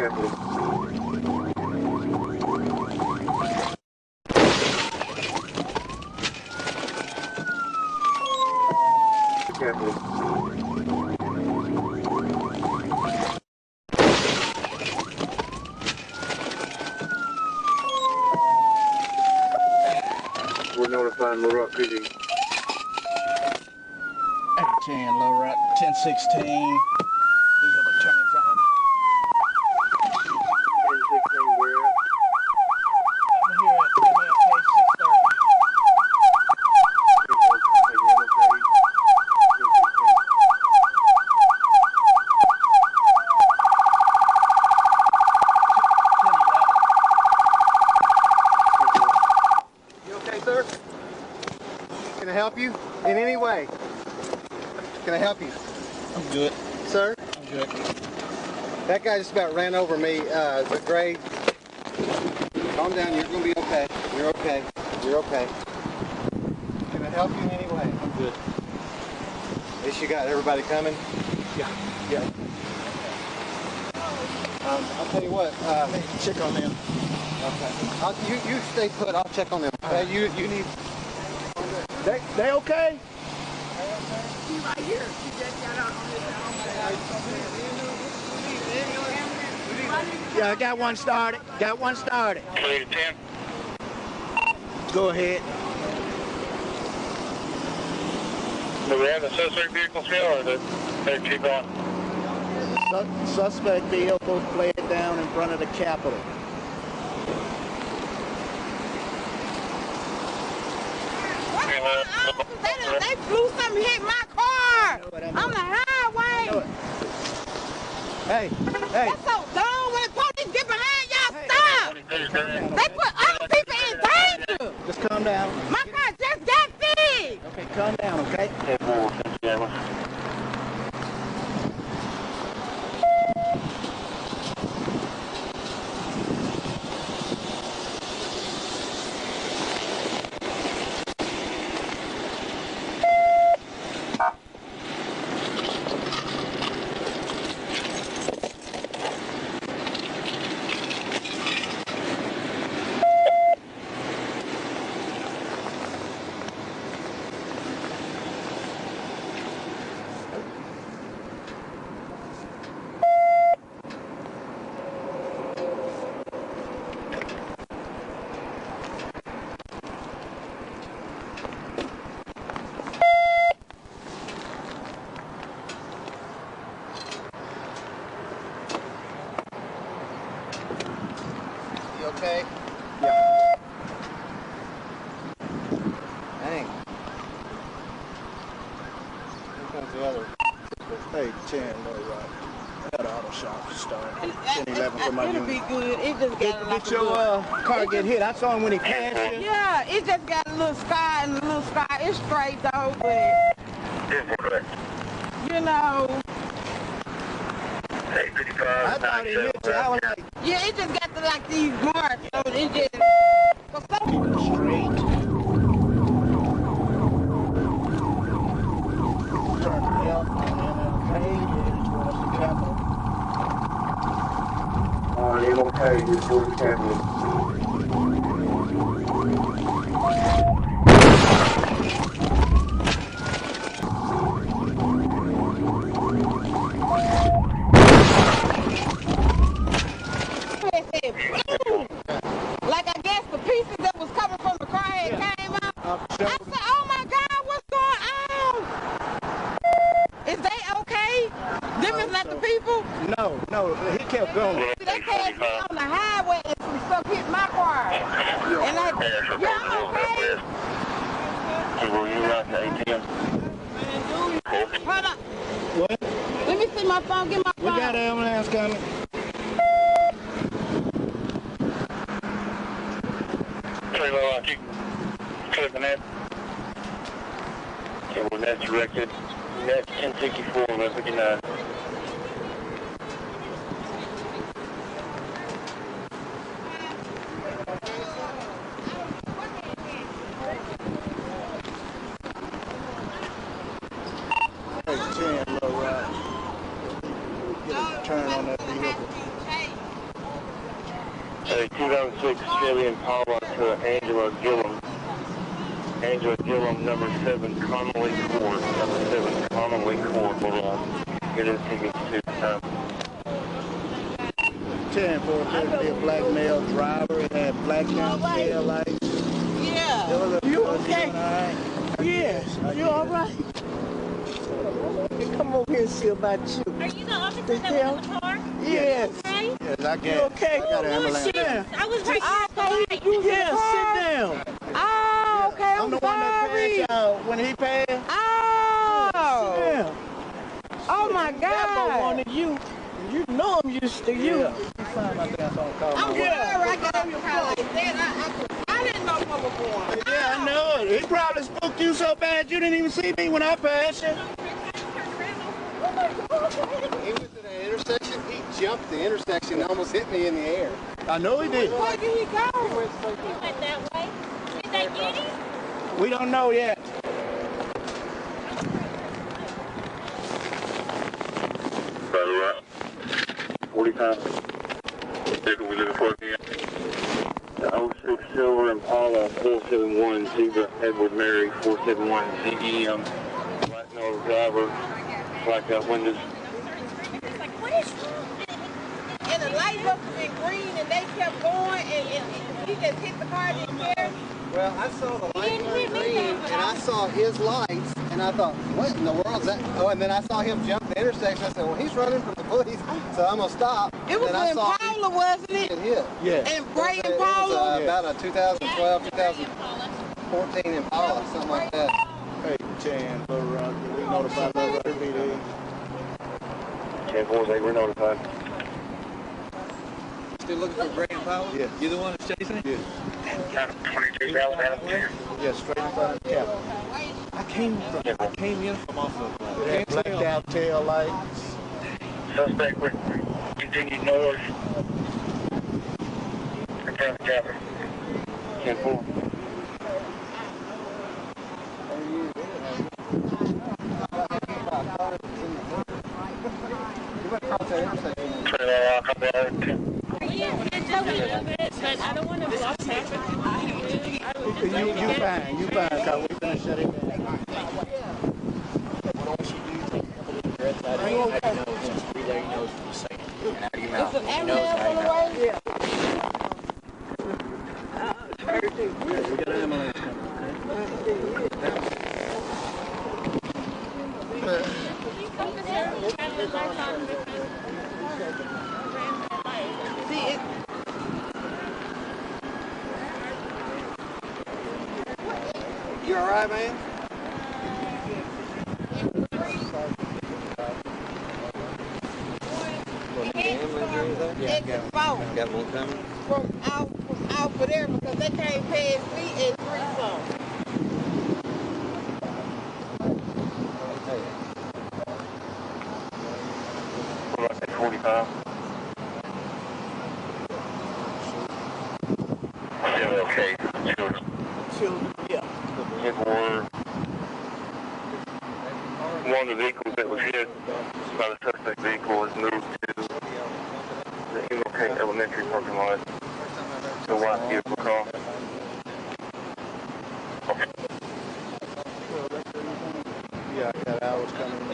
Capitol. We're notifying Little Rock PD. Hey, 10, low right, 1016. Vehicle turn in front of me. N16, where at? I'm here at MLK 630. You okay, sir? Can I help you in any way? Can I help you, I'm good. sir? I'm good. That guy just about ran over me. Uh, the gray. Calm down. You're gonna be okay. You're okay. You're okay. Can I help you in any way? I'm good. At least you got everybody coming. Yeah. Yeah. Um, I'll tell you what. Uh, Check on them. okay. I'll, you you stay put. I'll check on them. Uh, you you need. They, they okay? Yeah, I got one started. Got one started. Clear to 10. Go ahead. Do we have a suspect vehicle still or did they keep on? Su- suspect vehicle fled down in front of the Capitol. They, done- they flew something hit my car know it, I know on it. the highway. Hey, hey, That's so dumb. When the police get behind y'all, stop. They put other people in danger. just calm down. The other. Hey, 10, low right. I had an auto shop start. And 10, 11 for my It'll be good. It just got like Did a your uh, car get hit? I saw him when he passed you. Yeah, it just got a little sky and a little sky. It's straight though, but you know, Hey, I thought he hit you. I was like, yeah, it just got to like these marks. So it just. For some straight. Turn left on MLK, headed towards the Capitol. MLK is Georgia County. It said boom. Like I guess the pieces that was coming from the car had came out. I said, oh my God, what's going on? Is they okay? Them is uh, not the people? No, no, he kept going. They passed me on the highway and some stuff hit my car. And I, yeah, I'm okay. Hold up. What? Let me see my phone. Get my phone. We got an ambulance coming. Trailer like you clipping it. Okay, well, that's directed. That's 1064, 7, Connolly Court. Hold on. Get it to me two times. 10 for appeared to be a black male driver. It had black down tail lights. Yeah. It was a, You okay? doing all right? Yes, you all right? Come over here and see about you. Are you the officer The that hell? was in the car? Yes. Okay. Yes, I You guess. okay? I got an ambulance. Sit. I was right Ah, here. okay. You was in the Yeah, sit down. Oh, okay. I'm, I'm the one that sorry. passed out when he passed. Oh. Yeah. Oh my That but one God. of you. You know I'm used to you. Yeah. You find my damn phone call. I'm my sorry. I got up your car like that. I, I, I didn't know what was going. Yeah, I know it. He probably spooked you so bad you didn't even see me when I passed you. He went to the intersection. He jumped the intersection and almost hit me in the air. I know he did. Where did he go? He went that way. Did they get him? We don't know yet. Right, right. 45. Vehicle we looking for again. The 06 Silver Impala 471 Zebra Edward Mary 471 ZEM. Black nose driver. Blacked out windows. Like, what is? And the light must have been green and they kept going and, and, and he just hit the car didn't care. Well, I saw the light turn green, and I I saw his lights, and I thought, what in the world is that? Oh, and then I saw him jump the intersection. I said, well, he's running from the police, so I'm gonna stop. It was and then I Impala, wasn't him it? get hit. Yeah. And Bray It and was, Paula. uh, about a 2012, 2014 Impala, something like that. Hey, 10, Little Rock. We notified Little Rock PD. 10 4 they were notified. Still looking for Bray Impala? Yeah. You the one that's chasing it? Yeah. Count 22,000 out here. Yeah, straight in front of the cap. I came from, I came in from off of. It had blacked out tail lights. Suspect would continue north. In front of the cabin. 10 4. You went across that intersection. Trailer lock up there. 10. Yeah, it's just a little bit, but I don't want to block traffic. You, you fine, you fine, cause we finna shut it down. It's an ambulance on the way. Yeah, we got an ambulance coming, okay? See, it, You all right, man? Exit four Got one coming? from out, from out for there because they came past me at three some. What the Eagle Creek Elementary parking lot to watch beautiful car. Okay. Yeah, I got hours coming.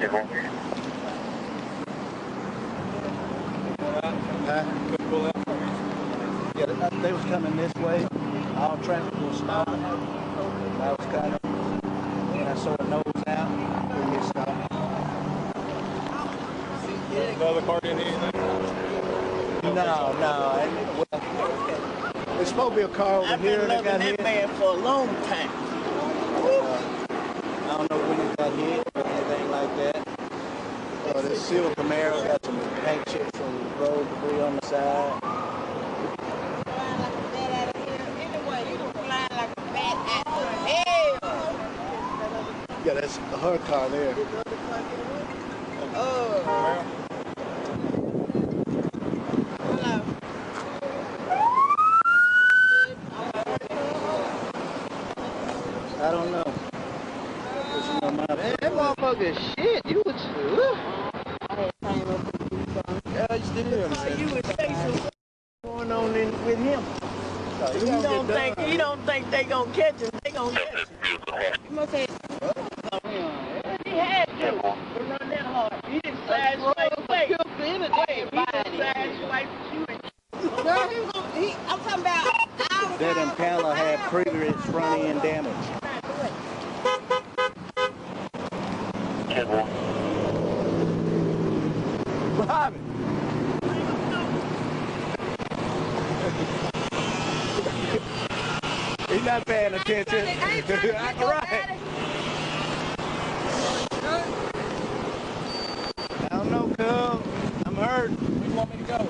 Table. Huh? Yeah, they, was coming this way. All traffic was stopped. I was kind of, when I saw a nose out, we get stopped. The other car didn't hit? No, no. and- well, There's supposed to be a car over I've here been that loving that man for a long time. I don't know when it got hit or anything like that. Uh, this silver Camaro got some paint chips from road debris on the side. Yeah, that's her car there. Oh. I don't know. That motherfucker is shit. You was. Still So you would say going on in, with him. You You gonna don't think done. you don't think they gonna catch him? They gonna catch him. You must say, He had to run that hard. He didn't sideswipe away. Wait, he didn't you. and- he was he, I'm talking about. That Impala had previous front end damage. Table. What happened? He's not paying attention. I ain't trying to get no right. I don't know, cuz. I'm hurt. Where you want me to go?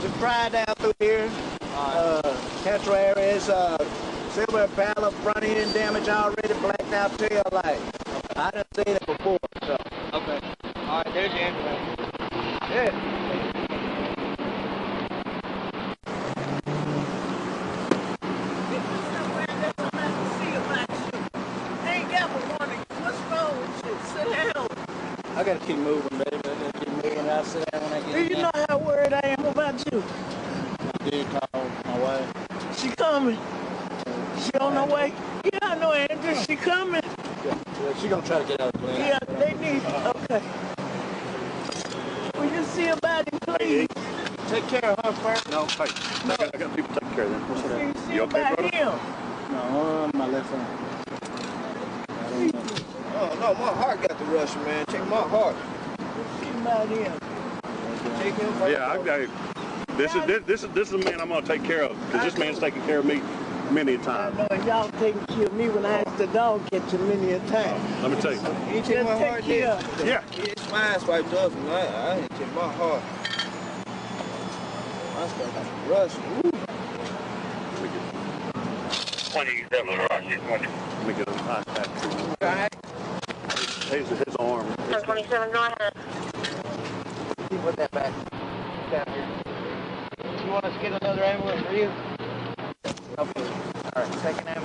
Just fry down through here. Uh, Central areas, uh, silver Impala front end damage already, blacked out tail light. I done seen it before, so. Okay. All right, there's your ambulance. Yeah. Somewhere that somebody can see about you. They ain't got but one. What's wrong with you? Sit down. I gotta keep moving, baby. I gotta keep moving. I'll sit down when I get Do you know how worried I am about you? I did call my wife. She coming. She on her way. Yeah, I know, Andrew. She coming. Yeah, she gonna try to get out of the plane. Yeah, they need. Okay. Will you see about him, please? Take care of her first. No, hey, I got, I got people taking care of them. What's you that? see You okay, about brother? him? No, on my left arm. I don't know. Oh, no, my heart got the rush, man. Check my heart. See about him. Take him for Yeah, I, I, this is this, this is this is the man I'm gonna take care of because this man's taking care of me many a I time. know y'all taking care of me when I asked the dog catch you many a time. Let me tell you. You check my heart, take care. did Yeah. It's mine swiped up, and I, I didn't check my heart. I started got the rush. Ooh. 27, Rocky, 20. Let me get a high pack. Alright. His, his arm. 27, go ahead. You put that back down here. You want us to get another ambulance for you? Okay. All right, second ambulance